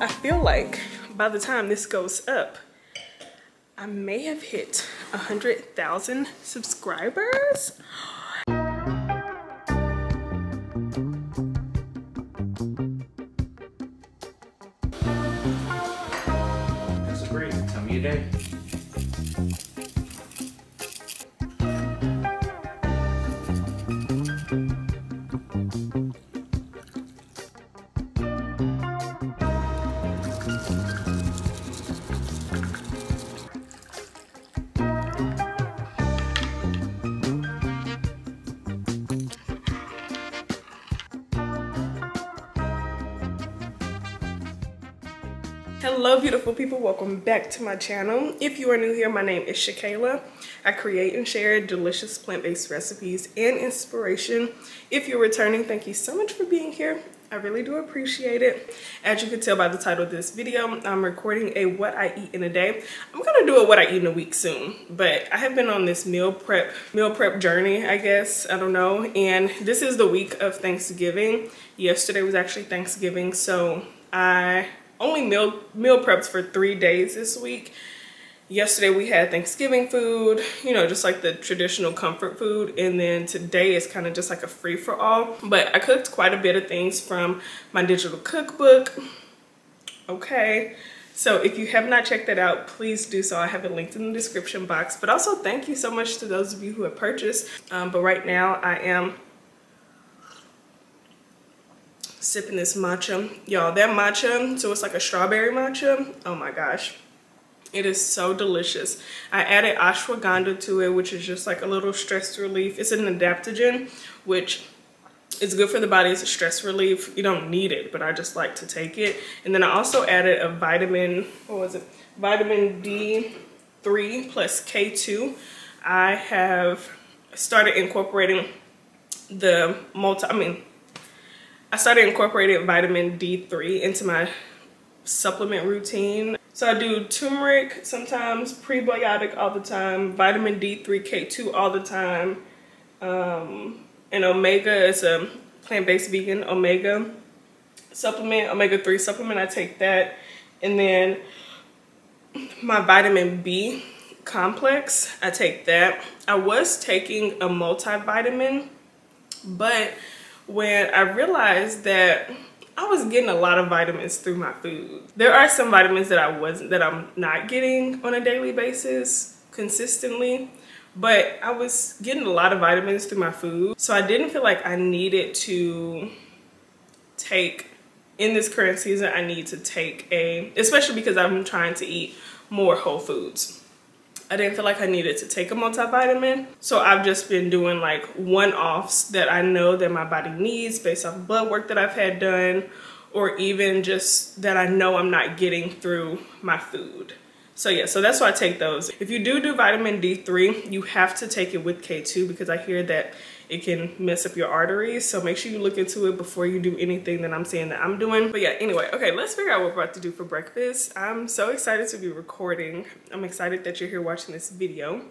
I feel like by the time this goes up, I may have hit a 100,000 subscribers. Beautiful people, welcome back to my channel. If you are new here, my name is Shakayla. I create and share delicious plant-based recipes and inspiration. If you're returning, thank you so much for being here. I really do appreciate it. As you can tell by the title of this video, I'm recording a what I eat in a day. I'm gonna do a what I eat in a week soon, but I have been on this meal prep, meal prep journey, I guess, I don't know. And this is the week of Thanksgiving. Yesterday was actually Thanksgiving, so I only meal meal preps for three days this week. Yesterday we had Thanksgiving food, you know, just like the traditional comfort food. And then today is kind of just like a free for all. But I cooked quite a bit of things from my digital cookbook. Okay. So if you have not checked that out, please do so. I have it linked in the description box. But also thank you so much to those of you who have purchased. Um, but right now I am sipping this matcha. Y'all, that matcha, so it's like a strawberry matcha. Oh my gosh. It is so delicious. I added ashwagandha to it, which is just like a little stress relief. It's an adaptogen, which is good for the body. It's a stress relief. You don't need it, but I just like to take it. And then I also added a vitamin, what was it? Vitamin D3 plus K2. I have started incorporating the multi, I mean, I started incorporating vitamin D3 into my supplement routine. So I do turmeric sometimes, prebiotic all the time, vitamin D3, K2 all the time, um, and omega is a plant-based vegan omega supplement, omega-3 supplement, I take that. And then my vitamin B complex, I take that. I was taking a multivitamin, but when I realized that I was getting a lot of vitamins through my food. There are some vitamins that I wasn't that I'm not getting on a daily basis consistently, but I was getting a lot of vitamins through my food. So I didn't feel like I needed to take in this current season I need to take a especially because I'm trying to eat more whole foods. I didn't feel like I needed to take a multivitamin. So I've just been doing like one-offs that I know that my body needs based off blood work that I've had done or even just that I know I'm not getting through my food. So yeah, so that's why I take those. If you do do vitamin D3, you have to take it with K2 because I hear that it can mess up your arteries. So make sure you look into it before you do anything that I'm saying that I'm doing. But yeah, anyway, okay, let's figure out what we're about to do for breakfast. I'm so excited to be recording. I'm excited that you're here watching this video.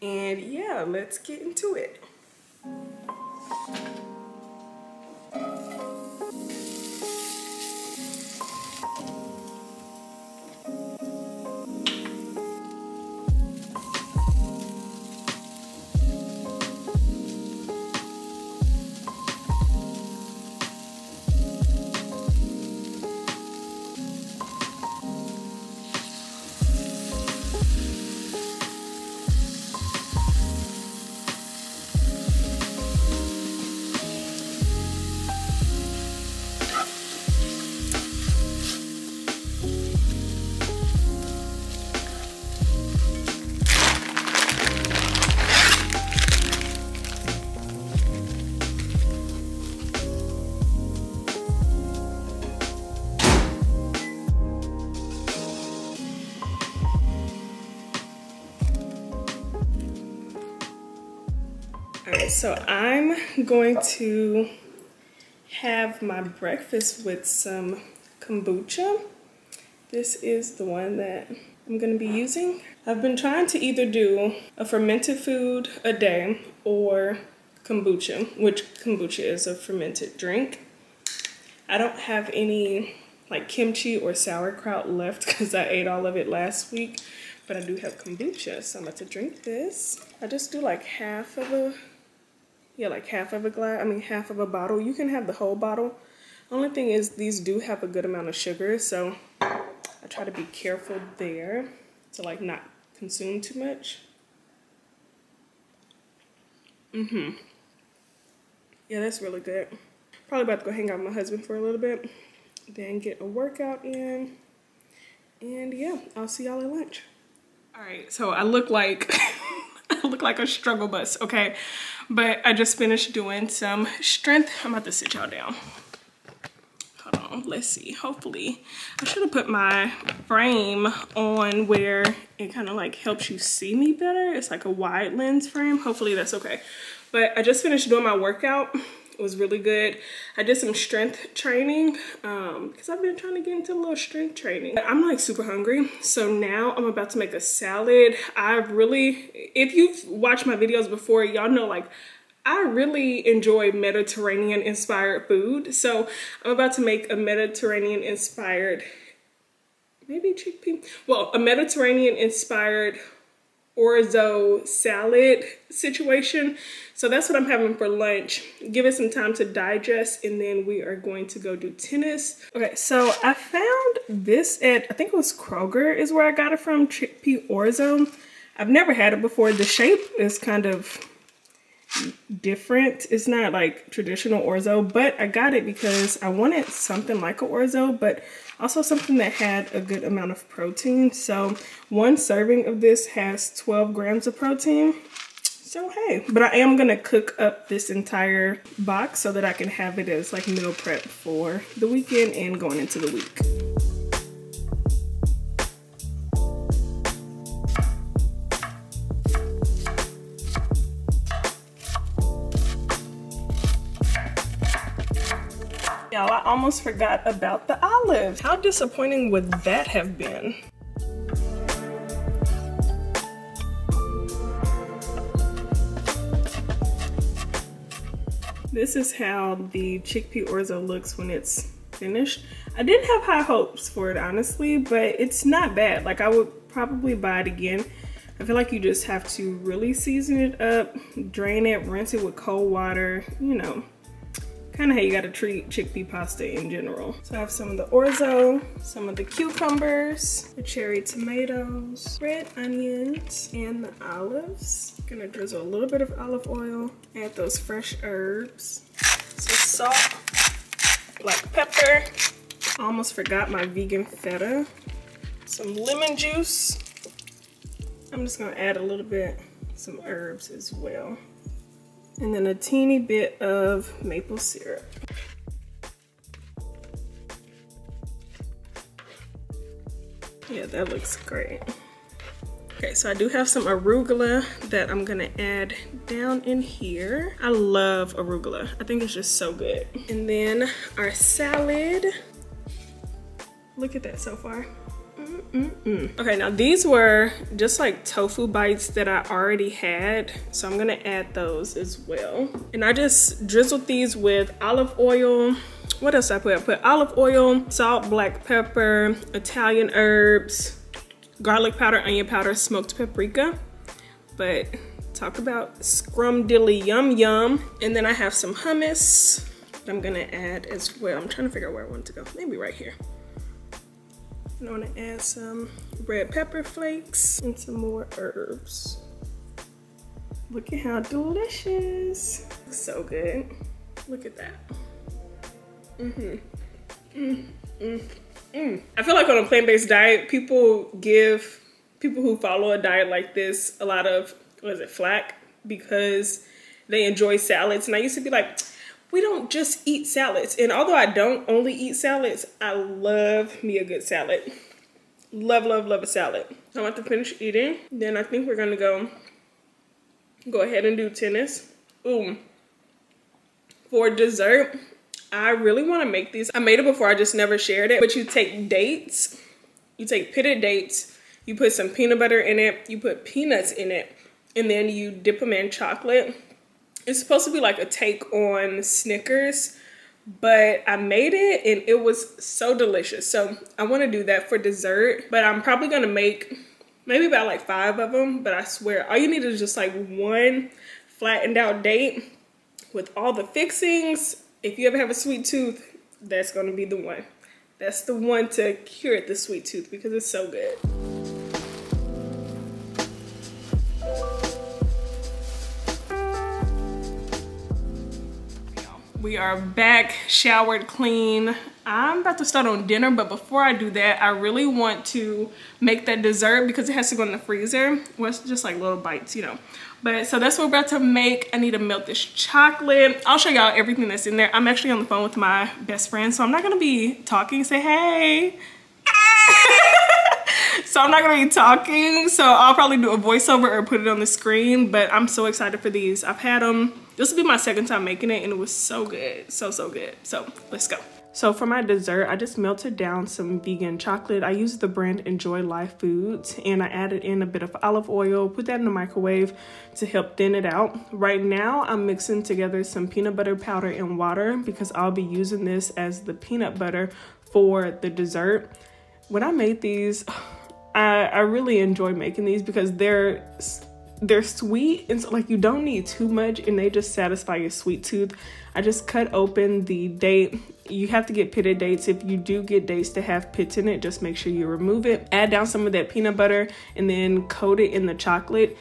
And yeah, let's get into it. So I'm going to have my breakfast with some kombucha. This is the one that I'm gonna be using. I've been trying to either do a fermented food a day or kombucha, which kombucha is a fermented drink. I don't have any like kimchi or sauerkraut left because I ate all of it last week. But I do have kombucha, so I'm about to drink this. I just do like half of a, yeah, like half of a glass, I mean half of a bottle. You can have the whole bottle. Only thing is these do have a good amount of sugar, so I try to be careful there to like not consume too much. Mm-hmm. Yeah, that's really good. Probably about to go hang out with my husband for a little bit, then get a workout in. And yeah, I'll see y'all at lunch. All right, so I look like look like a struggle bus, okay? But I just finished doing some strength. I'm about to sit y'all down. Hold on, let's see. Hopefully, I should have put my frame on where it kind of like helps you see me better. It's like a wide lens frame. Hopefully that's okay. But I just finished doing my workout. Was really good. I did some strength training um, because I've been trying to get into a little strength training. I'm like super hungry. So now I'm about to make a salad. I really, if you've watched my videos before, y'all know like I really enjoy Mediterranean inspired food. So I'm about to make a Mediterranean inspired, maybe chickpea, well, a Mediterranean inspired orzo salad situation. So that's what I'm having for lunch. Give it some time to digest and then we are going to go do tennis. Okay, so I found this at, I think it was Kroger is where I got it from, chickpea orzo. I've never had it before. The shape is kind of different. It's not like traditional orzo, but I got it because I wanted something like a orzo, but also something that had a good amount of protein. So one serving of this has 12 grams of protein. So hey, but I am gonna cook up this entire box so that I can have it as like meal prep for the weekend and going into the week. Y'all, I almost forgot about the olives. How disappointing would that have been? This is how the chickpea orzo looks when it's finished. I didn't have high hopes for it, honestly, but it's not bad. Like, I would probably buy it again. I feel like you just have to really season it up, drain it, rinse it with cold water, you know, kind of how you got to treat chickpea pasta in general. So I have some of the orzo, some of the cucumbers, the cherry tomatoes, red onions, and the olives. Gonna drizzle a little bit of olive oil, add those fresh herbs, some salt, black pepper. Almost forgot my vegan feta, some lemon juice. I'm just gonna add a little bit, some herbs as well and then a teeny bit of maple syrup. Yeah, that looks great. Okay, so I do have some arugula that I'm gonna add down in here. I love arugula. I think it's just so good. And then our salad. Look at that so far. Mm -mm. Okay, now these were just like tofu bites that I already had. So I'm gonna add those as well. And I just drizzled these with olive oil. What else I put? I put olive oil, salt, black pepper, Italian herbs, garlic powder, onion powder, smoked paprika. But talk about scrumdiddly yum yum. And then I have some hummus I'm gonna add as well. I'm trying to figure out where I want to go. Maybe right here. I want to add some red pepper flakes and some more herbs. Look at how delicious. So good. Look at that. Mm-hmm. Mm, mm, mm. I feel like on a plant-based diet, people give people who follow a diet like this a lot of, what is it, flack because they enjoy salads. And I used to be like, we don't just eat salads. And although I don't only eat salads, I love me a good salad. Love, love, love a salad. I'm about to finish eating. Then I think we're gonna go go ahead and do tennis. Ooh. For dessert, I really wanna make these. I made it before, I just never shared it. But you take dates, you take pitted dates, you put some peanut butter in it, you put peanuts in it, and then you dip them in chocolate it's supposed to be like a take on Snickers, but I made it and it was so delicious. So I want to do that for dessert, but I'm probably going to make maybe about like five of them. But I swear all you need is just like one flattened out date with all the fixings. If you ever have a sweet tooth, that's going to be the one. That's the one to cure the sweet tooth because it's so good. We are back, showered, clean. I'm about to start on dinner, but before I do that, I really want to make that dessert because it has to go in the freezer. Well, it's just like little bites, you know. But so that's what we're about to make. I need to melt this chocolate. I'll show y'all everything that's in there. I'm actually on the phone with my best friend, so I'm not gonna be talking. Say hey. so I'm not gonna be talking. So I'll probably do a voiceover or put it on the screen, but I'm so excited for these. I've had them this will be my second time making it and it was so good. So, so good. So let's go. So for my dessert, I just melted down some vegan chocolate. I used the brand Enjoy Life Foods and I added in a bit of olive oil, put that in the microwave to help thin it out. Right now, I'm mixing together some peanut butter powder and water because I'll be using this as the peanut butter for the dessert. When I made these, I, I really enjoy making these because they're they're sweet and so like you don't need too much and they just satisfy your sweet tooth. I just cut open the date. You have to get pitted dates. If you do get dates to have pits in it just make sure you remove it. Add down some of that peanut butter and then coat it in the chocolate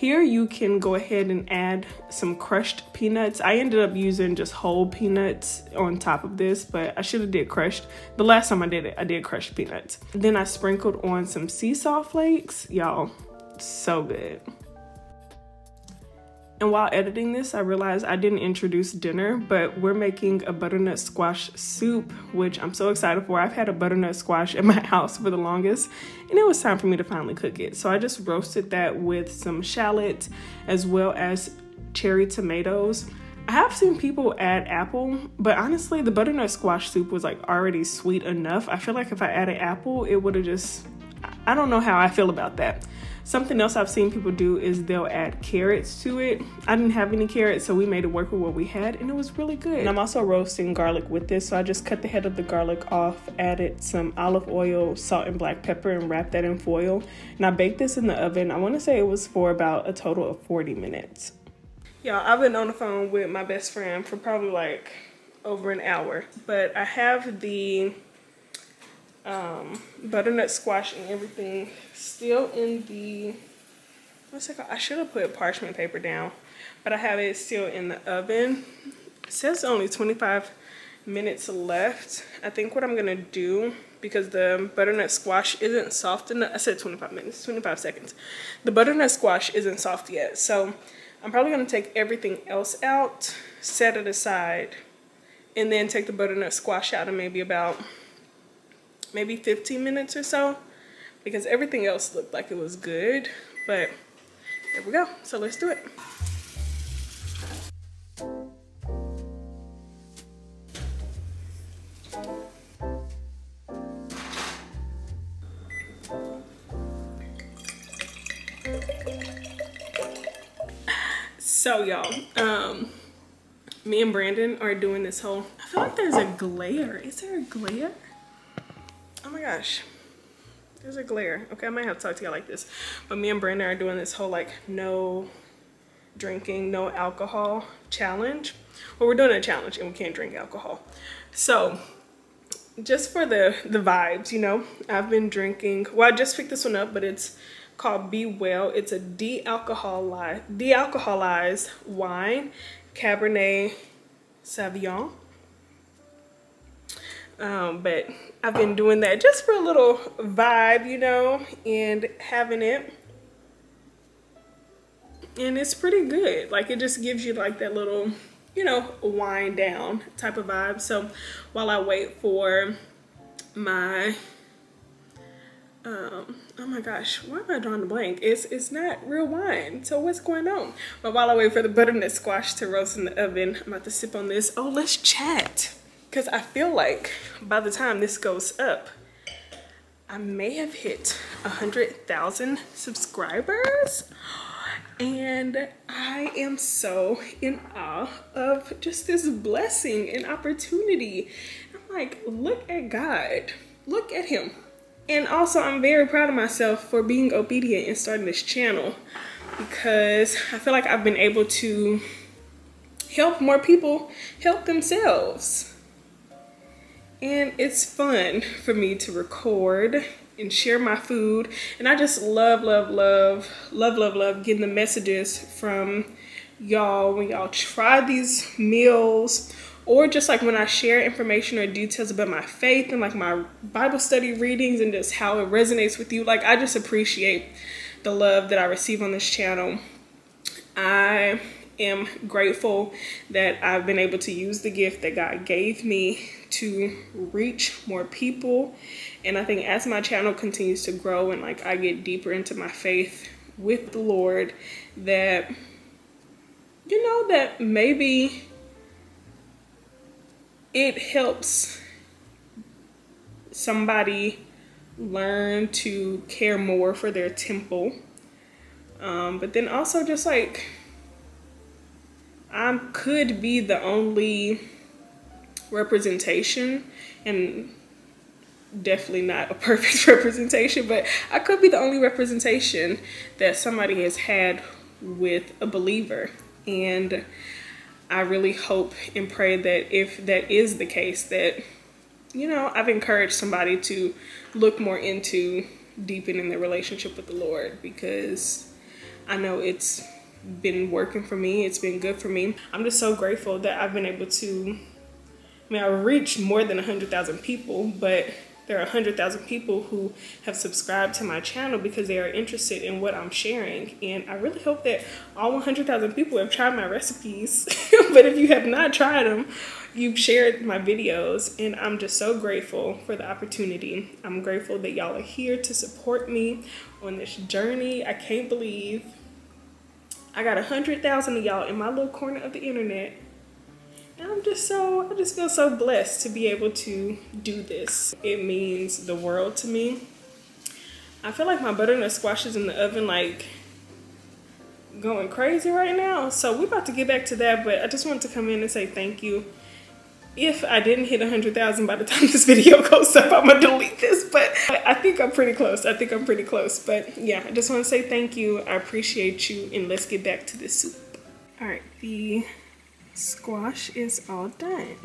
here you can go ahead and add some crushed peanuts. I ended up using just whole peanuts on top of this, but I should have did crushed. The last time I did it, I did crushed peanuts. Then I sprinkled on some sea salt flakes. Y'all, so good. And while editing this, I realized I didn't introduce dinner, but we're making a butternut squash soup, which I'm so excited for. I've had a butternut squash at my house for the longest, and it was time for me to finally cook it. So I just roasted that with some shallots as well as cherry tomatoes. I have seen people add apple, but honestly, the butternut squash soup was like already sweet enough. I feel like if I added apple, it would have just, I don't know how I feel about that. Something else I've seen people do is they'll add carrots to it. I didn't have any carrots, so we made it work with what we had, and it was really good. And I'm also roasting garlic with this, so I just cut the head of the garlic off, added some olive oil, salt, and black pepper, and wrapped that in foil. And I baked this in the oven. I want to say it was for about a total of 40 minutes. Y'all, I've been on the phone with my best friend for probably like over an hour, but I have the um, butternut squash and everything still in the, what's it called? I should have put parchment paper down, but I have it still in the oven. It says only 25 minutes left. I think what I'm gonna do, because the butternut squash isn't soft enough, I said 25 minutes, 25 seconds. The butternut squash isn't soft yet, so I'm probably gonna take everything else out, set it aside, and then take the butternut squash out in maybe about maybe 15 minutes or so because everything else looked like it was good but there we go so let's do it. So y'all um me and brandon are doing this whole i feel like there's a glare. Is there a glare oh my gosh. There's a glare. Okay i might have to talk to you like this. But me and brandon are doing this whole like no drinking no alcohol challenge. Well we're doing a challenge and we can't drink alcohol. So just for the the vibes you know i've been drinking well i just picked this one up but it's called be well. It's a de-alcoholized de-alcoholized wine cabernet sauvignon um, but I've been doing that just for a little vibe, you know, and having it. And it's pretty good. Like it just gives you like that little, you know, wind down type of vibe. So while I wait for my um oh my gosh why am i drawing a blank it's it's not real wine so what's going on but while i wait for the butternut squash to roast in the oven i'm about to sip on this oh let's chat because I feel like by the time this goes up, I may have hit a hundred thousand subscribers and I I am so in awe of just this blessing and opportunity. I'm like, look at God. Look at him. And also, I'm very proud of myself for being obedient and starting this channel because I feel like I've been able to help more people help themselves. And it's fun for me to record and share my food. And I just love, love, love, love, love, love getting the messages from y'all when y'all try these meals or just like when I share information or details about my faith and like my Bible study readings and just how it resonates with you. Like I just appreciate the love that I receive on this channel. I am grateful that I've been able to use the gift that God gave me to reach more people. And I think as my channel continues to grow and like I get deeper into my faith with the Lord, that, you know, that maybe it helps somebody learn to care more for their temple. Um, but then also just like I could be the only representation and definitely not a perfect representation, but I could be the only representation that somebody has had with a believer. And I really hope and pray that if that is the case, that, you know, I've encouraged somebody to look more into deepening their relationship with the Lord because I know it's been working for me. It's been good for me. I'm just so grateful that I've been able to, I mean, I reached more than 100,000 people, but there are 100,000 people who have subscribed to my channel because they are interested in what I'm sharing. And I really hope that all 100,000 people have tried my recipes. but if you have not tried them, you've shared my videos. And I'm just so grateful for the opportunity. I'm grateful that y'all are here to support me on this journey. I can't believe I got a 100,000 of y'all in my little corner of the internet and I'm just so, I just feel so blessed to be able to do this. It means the world to me. I feel like my butternut squash is in the oven like going crazy right now. So we're about to get back to that, but I just wanted to come in and say thank you. If I didn't hit 100,000 by the time this video goes up, I'm gonna delete this, but I think I'm pretty close. I think I'm pretty close, but yeah, I just wanna say thank you. I appreciate you, and let's get back to this soup. All right, the squash is all done.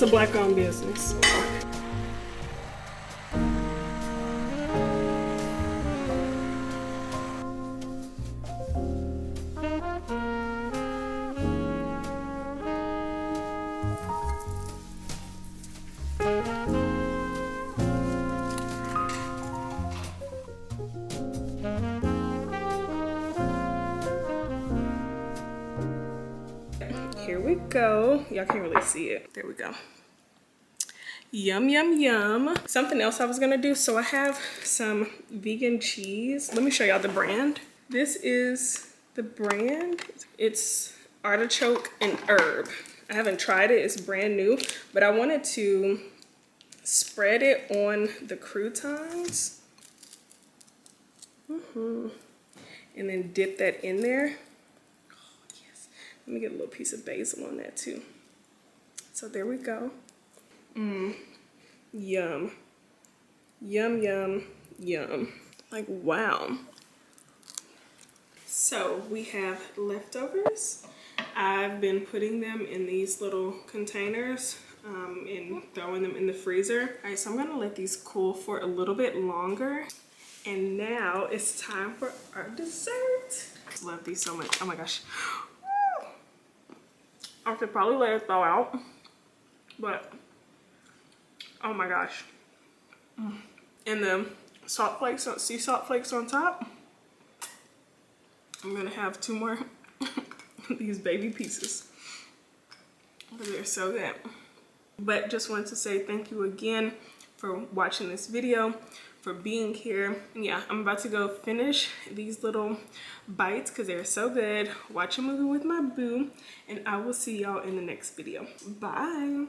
It's a black owned business. Go. Y'all can't really see it. There we go. Yum, yum, yum. Something else I was gonna do. So I have some vegan cheese. Let me show y'all the brand. This is the brand. It's artichoke and herb. I haven't tried it, it's brand new, but I wanted to spread it on the croutons. Mm -hmm. And then dip that in there. Let me get a little piece of basil on that too. So there we go. Mmm. Yum. Yum, yum, yum. Like, wow. So we have leftovers. I've been putting them in these little containers um, and throwing them in the freezer. All right, so I'm gonna let these cool for a little bit longer. And now it's time for our dessert. Love these so much. Oh my gosh. I should probably let it thaw out, but oh my gosh. And the salt flakes, sea salt flakes on top. I'm gonna have two more of these baby pieces. They're so good. But just wanted to say thank you again for watching this video, for being here. Yeah, I'm about to go finish these little bites because they're so good. Watch a movie with my boo, and I will see y'all in the next video. Bye.